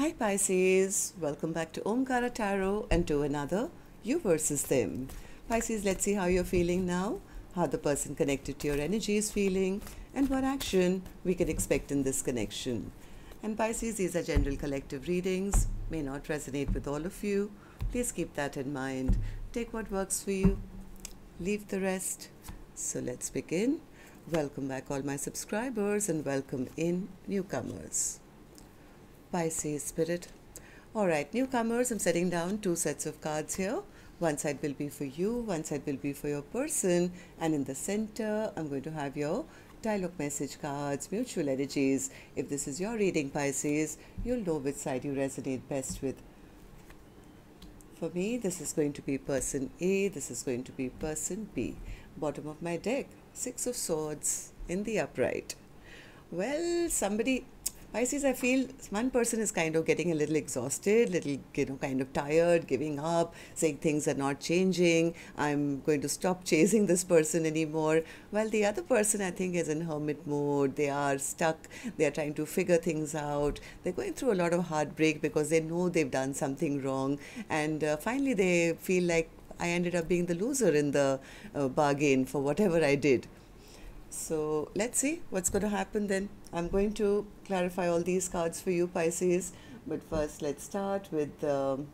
Hi Pisces, welcome back to Omkara Tarot and to another You versus Them. Pisces, let's see how you're feeling now, how the person connected to your energy is feeling, and what action we can expect in this connection. And Pisces, these are general collective readings, may not resonate with all of you. Please keep that in mind. Take what works for you, leave the rest. So let's begin. Welcome back, all my subscribers, and welcome in newcomers. Pisces Spirit. Alright, newcomers, I'm setting down two sets of cards here. One side will be for you, one side will be for your person, and in the center, I'm going to have your dialogue message cards, mutual energies. If this is your reading, Pisces, you'll know which side you resonate best with. For me, this is going to be person A, this is going to be person B. Bottom of my deck, Six of Swords in the upright. Well, somebody Pisces, I feel one person is kind of getting a little exhausted, little, you know, kind of tired, giving up, saying things are not changing. I'm going to stop chasing this person anymore. While the other person, I think, is in hermit mode. They are stuck. They are trying to figure things out. They're going through a lot of heartbreak because they know they've done something wrong. And uh, finally, they feel like I ended up being the loser in the uh, bargain for whatever I did. So let's see what's going to happen then. I'm going to clarify all these cards for you, Pisces. But first, let's start with um,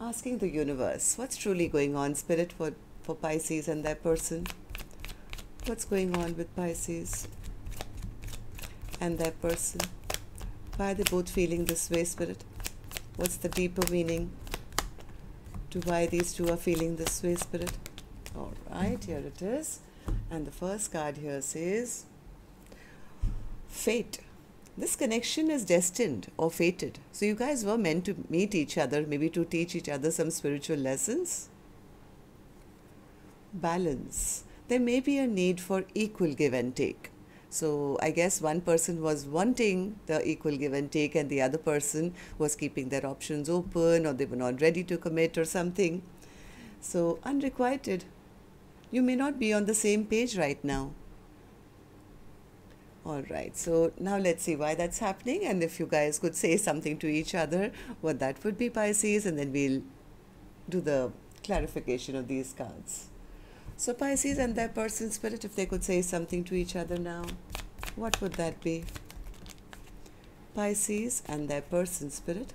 asking the universe what's truly going on, Spirit, for, for Pisces and their person. What's going on with Pisces and their person? Why are they both feeling this way, Spirit? What's the deeper meaning to why these two are feeling this way, Spirit? All right, here it is. And the first card here says Fate. This connection is destined or fated. So you guys were meant to meet each other, maybe to teach each other some spiritual lessons. Balance. There may be a need for equal give and take. So I guess one person was wanting the equal give and take, and the other person was keeping their options open, or they were not ready to commit, or something. So unrequited you may not be on the same page right now. All right, so now let's see why that's happening and if you guys could say something to each other, what that would be, Pisces, and then we'll do the clarification of these cards. So, Pisces and their person spirit, if they could say something to each other now, what would that be? Pisces and their person spirit.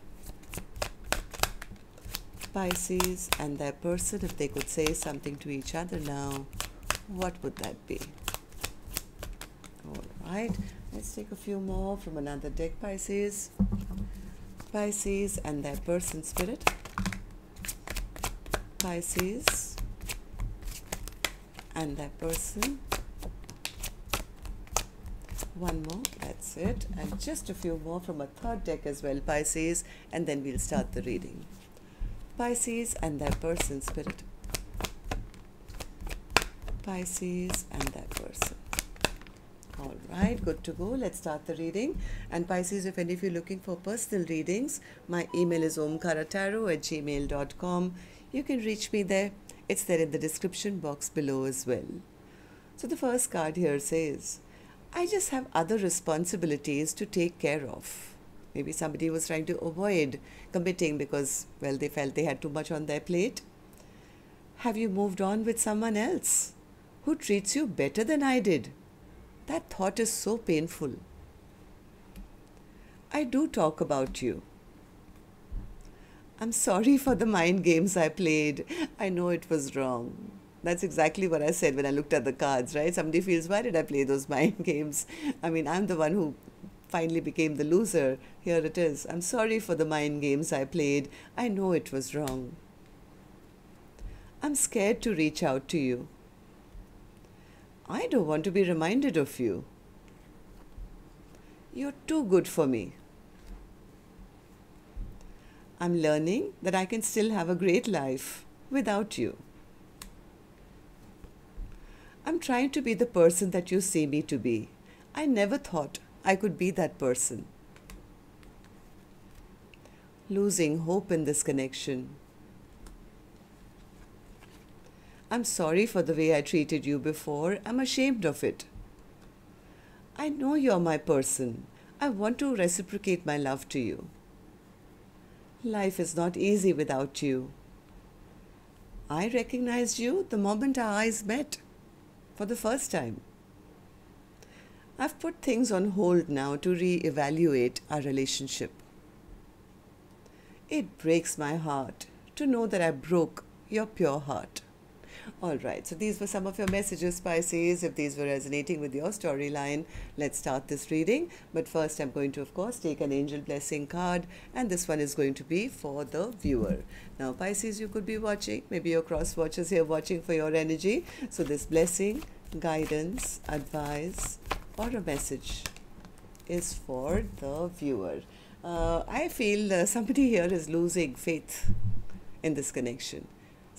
Pisces and their person, if they could say something to each other now, what would that be? All right, let's take a few more from another deck, Pisces. Pisces and their person spirit. Pisces and their person. One more, that's it. And just a few more from a third deck as well, Pisces, and then we'll start the reading. Pisces and their person spirit. Pisces and their person. All right, good to go. Let's start the reading. And Pisces, if any of you are looking for personal readings, my email is omkaratarot at gmail.com. You can reach me there. It's there in the description box below as well. So the first card here says, I just have other responsibilities to take care of. Maybe somebody was trying to avoid committing because, well, they felt they had too much on their plate. Have you moved on with someone else who treats you better than I did? That thought is so painful. I do talk about you. I'm sorry for the mind games I played. I know it was wrong. That's exactly what I said when I looked at the cards, right? Somebody feels, why did I play those mind games? I mean, I'm the one who finally became the loser. Here it is. I'm sorry for the mind games I played. I know it was wrong. I'm scared to reach out to you. I don't want to be reminded of you. You're too good for me. I'm learning that I can still have a great life without you. I'm trying to be the person that you see me to be. I never thought I could be that person. Losing hope in this connection. I'm sorry for the way I treated you before. I'm ashamed of it. I know you're my person. I want to reciprocate my love to you. Life is not easy without you. I recognized you the moment our eyes met for the first time. I've put things on hold now to re-evaluate our relationship. It breaks my heart to know that I broke your pure heart. All right, so these were some of your messages, Pisces. If these were resonating with your storyline, let's start this reading. But first, I'm going to, of course, take an angel blessing card, and this one is going to be for the viewer. Now, Pisces, you could be watching, maybe your cross watchers here watching for your energy. So, this blessing, guidance, advice, or a message is for the viewer. Uh, I feel uh, somebody here is losing faith in this connection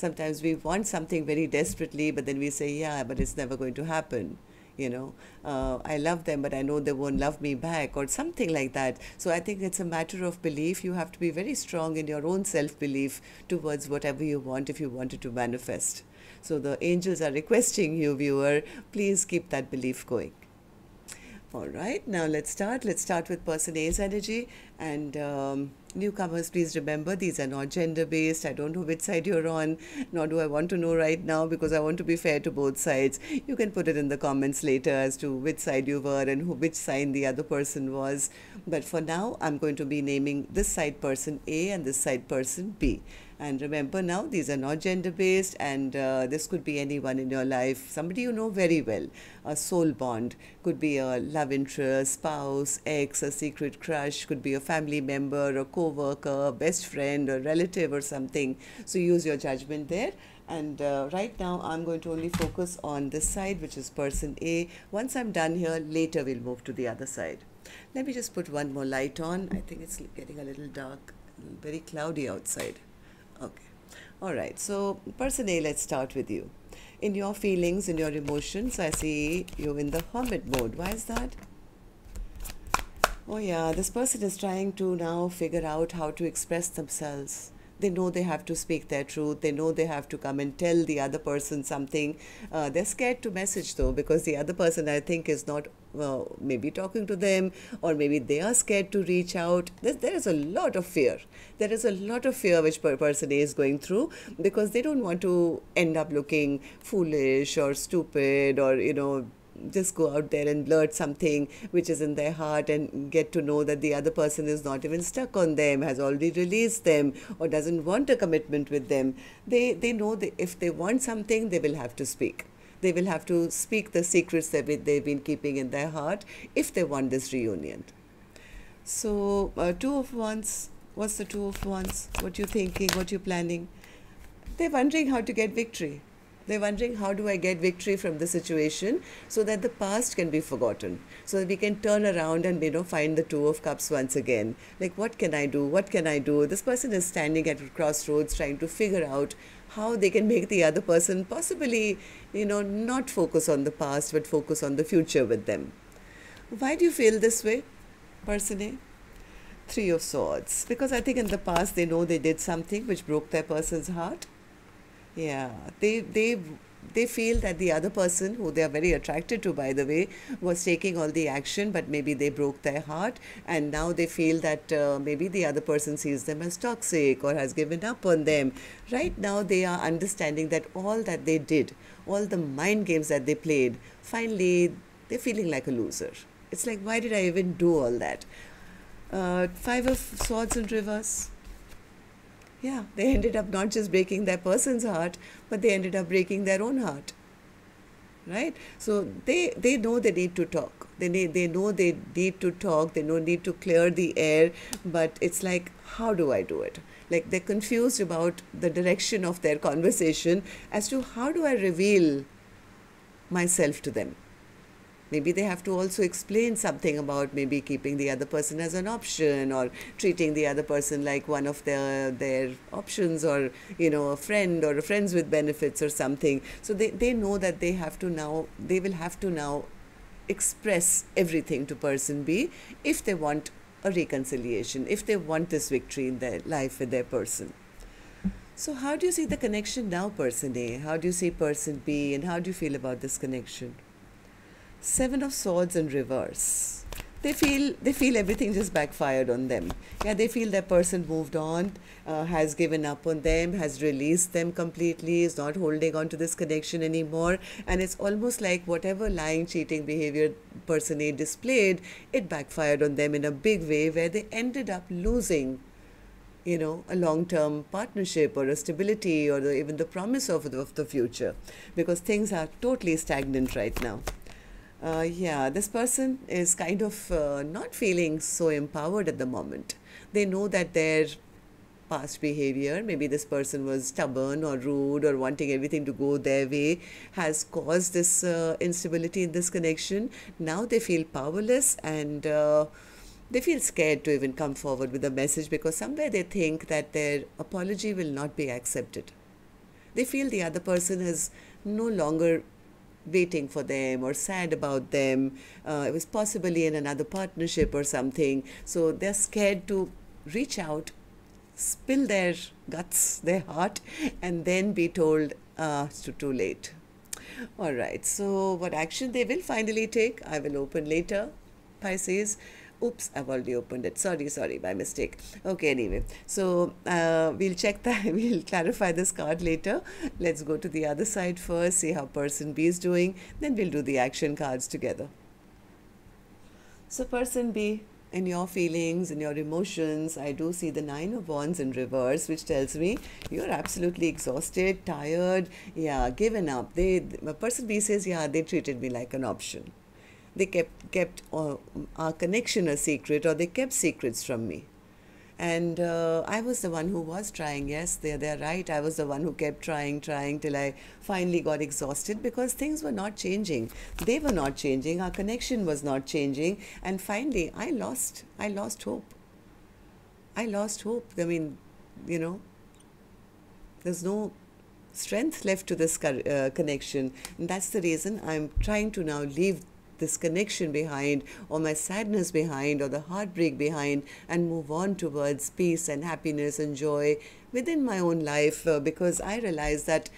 sometimes we want something very desperately, but then we say, yeah, but it's never going to happen. You know, uh, I love them, but I know they won't love me back, or something like that. So I think it's a matter of belief. You have to be very strong in your own self belief towards whatever you want if you want it to manifest. So the angels are requesting you, viewer, please keep that belief going. All right, now let's start. Let's start with person A's energy. And um, newcomers, please remember these are not gender based. I don't know which side you're on, nor do I want to know right now because I want to be fair to both sides. You can put it in the comments later as to which side you were and who, which sign the other person was. But for now, I'm going to be naming this side person A and this side person B. And remember now, these are not gender based, and uh, this could be anyone in your life, somebody you know very well. A soul bond could be a love interest, spouse, ex, a secret crush, could be a family member, a co worker, best friend, or relative, or something. So use your judgment there. And uh, right now, I'm going to only focus on this side, which is person A. Once I'm done here, later we'll move to the other side. Let me just put one more light on. I think it's getting a little dark, very cloudy outside. Okay. All right. So, person A, let's start with you. In your feelings, in your emotions, I see you in the hermit mode. Why is that? Oh, yeah. This person is trying to now figure out how to express themselves they know they have to speak their truth. They know they have to come and tell the other person something. Uh, they're scared to message though because the other person i think is not well, maybe talking to them or maybe they are scared to reach out. There, there is a lot of fear. There is a lot of fear which per person is going through because they don't want to end up looking foolish or stupid or you know just go out there and blurt something which is in their heart and get to know that the other person is not even stuck on them, has already released them, or doesn't want a commitment with them. They, they know that if they want something, they will have to speak. They will have to speak the secrets that they've been keeping in their heart if they want this reunion. So, uh, two of wands. What's the two of wands? What you thinking? What you planning? They're wondering how to get victory they're wondering how do I get victory from the situation so that the past can be forgotten, so that we can turn around and you know find the two of cups once again. Like what can I do? What can I do? This person is standing at a crossroads trying to figure out how they can make the other person possibly you know not focus on the past but focus on the future with them. Why do you feel this way, person A? Three of Swords. Because I think in the past they know they did something which broke their person's heart yeah, they they they feel that the other person, who they are very attracted to, by the way, was taking all the action, but maybe they broke their heart, and now they feel that uh, maybe the other person sees them as toxic or has given up on them. Right now, they are understanding that all that they did, all the mind games that they played, finally, they're feeling like a loser. It's like, why did I even do all that? Uh, five of swords in reverse yeah, they ended up not just breaking that person's heart, but they ended up breaking their own heart. Right? So they, they know they need to talk. They, need, they know they need to talk, they know need to clear the air, but it's like, how do I do it? Like they're confused about the direction of their conversation as to how do I reveal myself to them maybe they have to also explain something about maybe keeping the other person as an option or treating the other person like one of their their options or you know a friend or a friends with benefits or something. So they, they know that they have to now they will have to now express everything to person b if they want a reconciliation if they want this victory in their life with their person. So how do you see the connection now person a? How do you see person b and how do you feel about this connection Seven of Swords in reverse. they feel they feel everything just backfired on them. Yeah they feel that person moved on uh, has given up on them has released them completely is not holding on to this connection anymore. And it's almost like whatever lying cheating behavior person a displayed it backfired on them in a big way where they ended up losing you know a long term partnership or a stability or the, even the promise of of the future. Because things are totally stagnant right now uh, yeah, this person is kind of uh, not feeling so empowered at the moment. They know that their past behavior, maybe this person was stubborn or rude or wanting everything to go their way, has caused this uh, instability in this connection. Now they feel powerless and uh, they feel scared to even come forward with a message because somewhere they think that their apology will not be accepted. They feel the other person is no longer waiting for them or sad about them. Uh, it was possibly in another partnership or something. So they're scared to reach out, spill their guts, their heart, and then be told uh, it's too, too late. All right, so what action they will finally take, I will open later. Pisces oops i've already opened it. Sorry sorry by mistake. Okay anyway. So uh, we'll check that we'll clarify this card later. Let's go to the other side first see how person b is doing. Then we'll do the action cards together. So person b in your feelings in your emotions i do see the nine of wands in reverse which tells me you're absolutely exhausted tired. Yeah given up. They person b says yeah they treated me like an option they kept kept uh, our connection a secret or they kept secrets from me. And uh, i was the one who was trying yes they're, they're right i was the one who kept trying trying till i finally got exhausted because things were not changing. They were not changing our connection was not changing and finally i lost i lost hope. I lost hope. I mean you know there's no strength left to this uh, connection. And that's the reason i'm trying to now leave this connection behind or my sadness behind or the heartbreak behind and move on towards peace and happiness and joy within my own life uh, because I realized that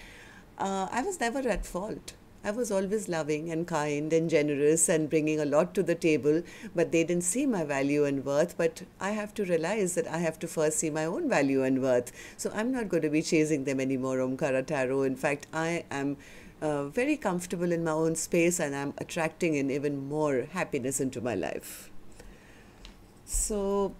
uh, I was never at fault. I was always loving and kind and generous and bringing a lot to the table, but they didn't see my value and worth. But I have to realize that I have to first see my own value and worth. So I'm not going to be chasing them anymore, Omkara Tarot. In fact, I am uh, very comfortable in my own space and I'm attracting in even more happiness into my life. So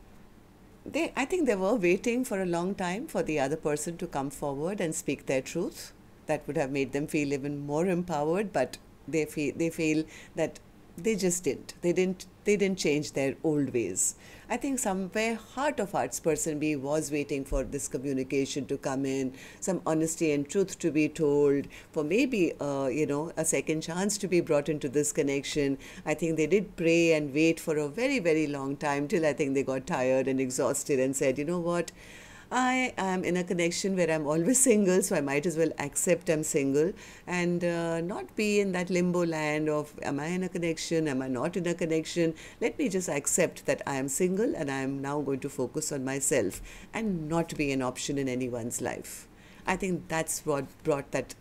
they I think they were waiting for a long time for the other person to come forward and speak their truth. That would have made them feel even more empowered, but they feel they feel that they just didn't. They didn't they didn't change their old ways. I think somewhere heart of hearts person B was waiting for this communication to come in, some honesty and truth to be told, for maybe uh, you know a second chance to be brought into this connection. I think they did pray and wait for a very very long time till I think they got tired and exhausted and said, you know what, I am in a connection where I'm always single, so I might as well accept I'm single and uh, not be in that limbo land of am I in a connection, am I not in a connection. Let me just accept that I am single and I am now going to focus on myself and not be an option in anyone's life. I think that's what brought that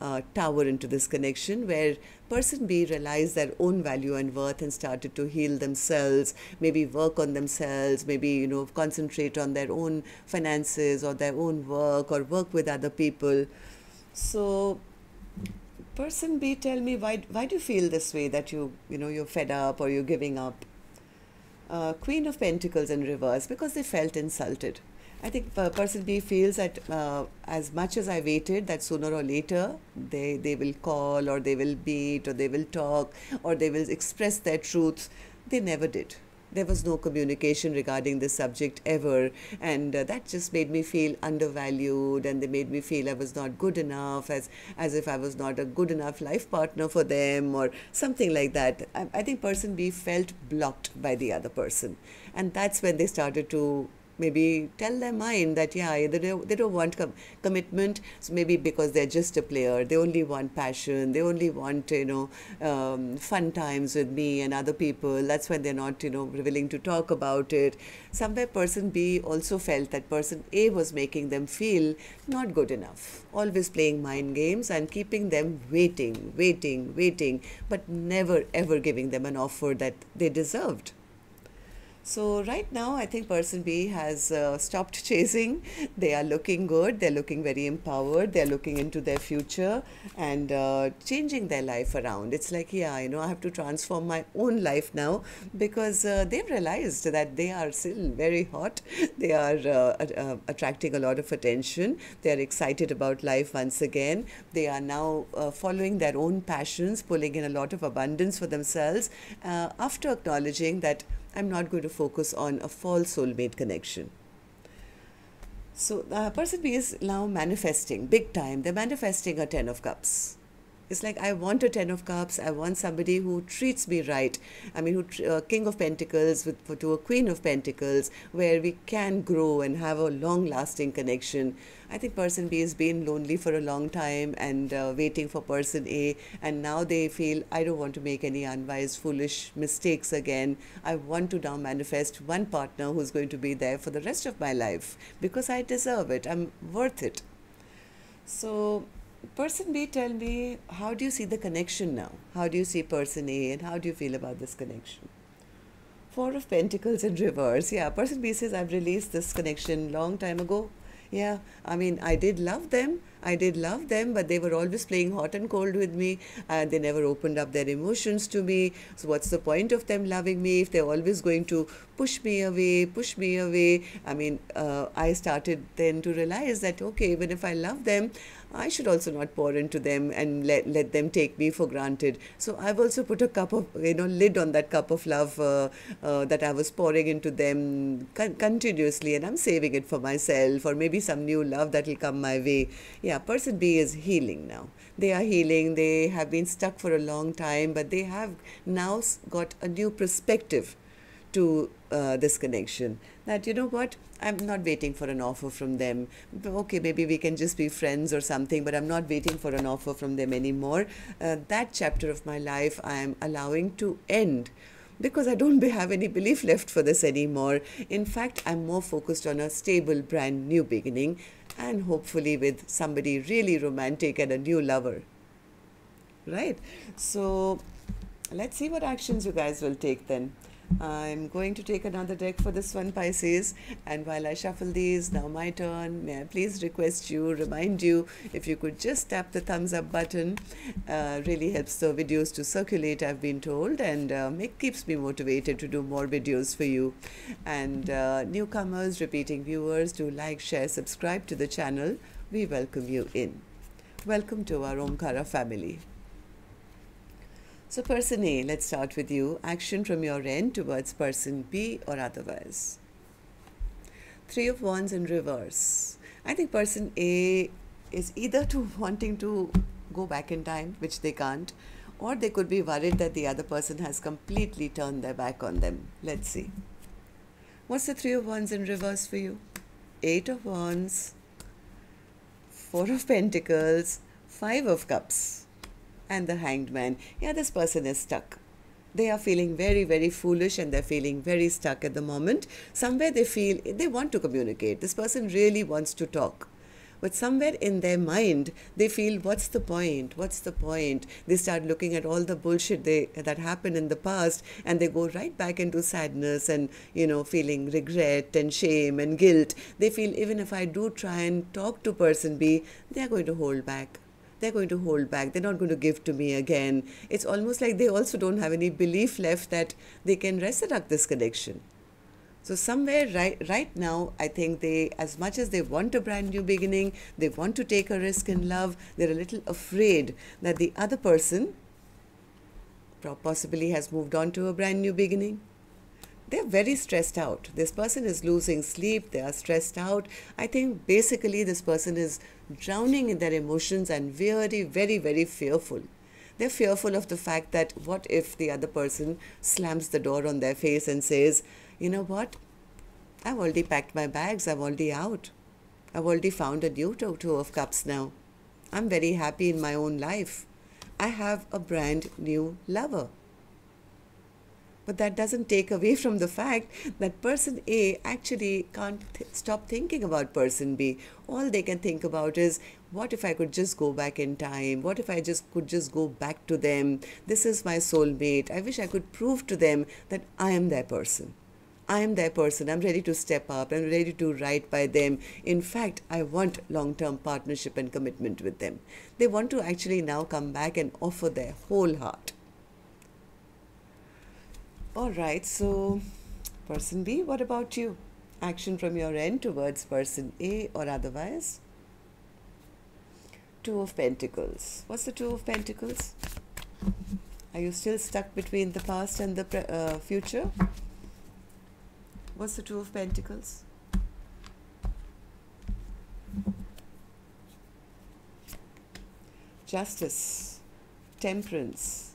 uh, tower into this connection where person B realized their own value and worth and started to heal themselves, maybe work on themselves, maybe you know concentrate on their own finances or their own work or work with other people. So person B tell me why why do you feel this way that you you know you're fed up or you're giving up? Uh, Queen of Pentacles in reverse because they felt insulted I think person B feels that uh, as much as I waited, that sooner or later they, they will call or they will beat or they will talk or they will express their truth. They never did. There was no communication regarding this subject ever, and uh, that just made me feel undervalued, and they made me feel I was not good enough, as as if I was not a good enough life partner for them, or something like that. I, I think person B felt blocked by the other person, and that's when they started to maybe tell their mind that yeah they don't, they don't want com- commitment so maybe because they're just a player. They only want passion. They only want you know um, fun times with me and other people. That's why they're not you know willing to talk about it. Somewhere person b also felt that person a was making them feel not good enough. Always playing mind games and keeping them waiting waiting waiting but never ever giving them an offer that they deserved so right now, I think person B has uh, stopped chasing. They are looking good. They're looking very empowered. They're looking into their future and uh, changing their life around. It's like, yeah, you know, I have to transform my own life now because uh, they've realized that they are still very hot. They are uh, uh, attracting a lot of attention. They are excited about life once again. They are now uh, following their own passions, pulling in a lot of abundance for themselves after acknowledging that I'm not going to focus on a false soulmate connection. So the person B is now manifesting big time. They're manifesting a Ten of Cups. It's like I want a Ten of Cups. I want somebody who treats me right. I mean, who uh, King of Pentacles with to a Queen of Pentacles, where we can grow and have a long-lasting connection. I think person B has been lonely for a long time and uh, waiting for person A, and now they feel I don't want to make any unwise, foolish mistakes again. I want to now manifest one partner who's going to be there for the rest of my life because I deserve it. I'm worth it. So person B, tell me, how do you see the connection now? How do you see person A and how do you feel about this connection? Four of Pentacles in reverse. Yeah, person B says, I've released this connection long time ago. Yeah, I mean, I did love them. I did love them, but they were always playing hot and cold with me, and they never opened up their emotions to me. So, what's the point of them loving me if they're always going to push me away, push me away? I mean, uh, I started then to realize that, okay, even if I love them, I should also not pour into them and let, let them take me for granted. So I've also put a cup of, you know, lid on that cup of love uh, uh, that I was pouring into them con- continuously and I'm saving it for myself or maybe some new love that will come my way. Yeah, person B is healing now. They are healing. They have been stuck for a long time, but they have now got a new perspective to uh, this connection that you know what i'm not waiting for an offer from them okay maybe we can just be friends or something but i'm not waiting for an offer from them anymore uh, that chapter of my life i am allowing to end because I don't have any belief left for this anymore. In fact, I'm more focused on a stable, brand new beginning and hopefully with somebody really romantic and a new lover. Right? So, let's see what actions you guys will take then. I'm going to take another deck for this one, Pisces. And while I shuffle these, now my turn. May I please request you, remind you, if you could just tap the thumbs up button. Uh, really helps the videos to circulate, I've been told, and it keeps me motivated to do more videos for you. And uh, newcomers, repeating viewers, do like, share, subscribe to the channel. We welcome you in. Welcome to our Omkara family. So, person A, let's start with you. Action from your end towards person B or otherwise. Three of Wands in reverse. I think person A is either to wanting to go back in time, which they can't, or they could be worried that the other person has completely turned their back on them. Let's see. What's the Three of Wands in reverse for you? Eight of Wands, Four of Pentacles, Five of Cups and the hanged man. Yeah, this person is stuck. They are feeling very, very foolish and they're feeling very stuck at the moment. Somewhere they feel they want to communicate. This person really wants to talk. But somewhere in their mind, they feel, what's the point? What's the point? They start looking at all the bullshit they, that happened in the past and they go right back into sadness and, you know, feeling regret and shame and guilt. They feel, even if I do try and talk to person B, they're going to hold back they're going to hold back. They're not going to give to me again. It's almost like they also don't have any belief left that they can resurrect this connection. So somewhere right right now, I think they, as much as they want a brand new beginning, they want to take a risk in love. They're a little afraid that the other person possibly has moved on to a brand new beginning they're very stressed out. This person is losing sleep, they are stressed out. I think basically this person is drowning in their emotions and very, very, very fearful. They're fearful of the fact that what if the other person slams the door on their face and says, you know what, I've already packed my bags, I'm already out. I've already found a new Two of Cups now. I'm very happy in my own life. I have a brand new lover. But that doesn't take away from the fact that person A actually can't th- stop thinking about person B. All they can think about is what if I could just go back in time? What if I just could just go back to them? This is my soulmate. I wish I could prove to them that I am their person. I am their person. I'm ready to step up. I'm ready to right by them. In fact, I want long term partnership and commitment with them. They want to actually now come back and offer their whole heart. All right, so person B, what about you? Action from your end towards person A or otherwise? Two of Pentacles. What's the Two of Pentacles? Are you still stuck between the past and the uh, future? What's the Two of Pentacles? Justice, Temperance,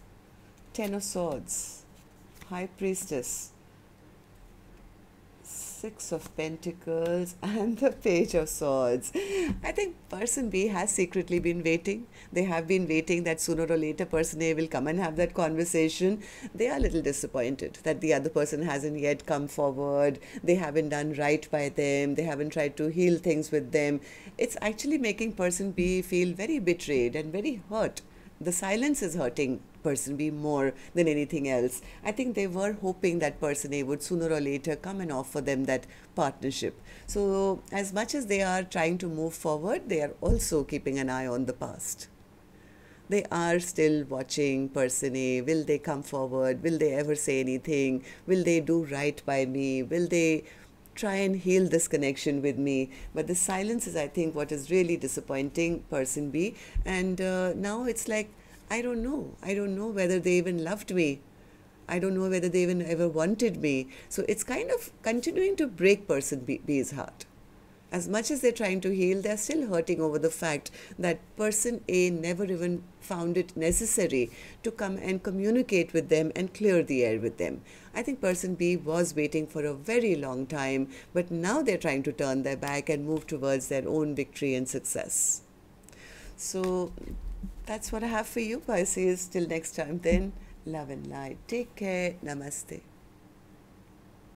Ten of Swords, High Priestess, Six of Pentacles, and the Page of Swords. I think person B has secretly been waiting. They have been waiting that sooner or later person A will come and have that conversation. They are a little disappointed that the other person hasn't yet come forward. They haven't done right by them. They haven't tried to heal things with them. It's actually making person B feel very betrayed and very hurt. The silence is hurting person B more than anything else. I think they were hoping that person A would sooner or later come and offer them that partnership. So, as much as they are trying to move forward, they are also keeping an eye on the past. They are still watching person A. Will they come forward? Will they ever say anything? Will they do right by me? Will they try and heal this connection with me. But the silence is, I think, what is really disappointing person B. And uh, now it's like, I don't know. I don't know whether they even loved me. I don't know whether they even ever wanted me. So it's kind of continuing to break person B's heart. As much as they're trying to heal, they're still hurting over the fact that person A never even found it necessary to come and communicate with them and clear the air with them. I think person B was waiting for a very long time, but now they're trying to turn their back and move towards their own victory and success. So that's what I have for you, Pisces. Till next time, then, love and light. Take care. Namaste.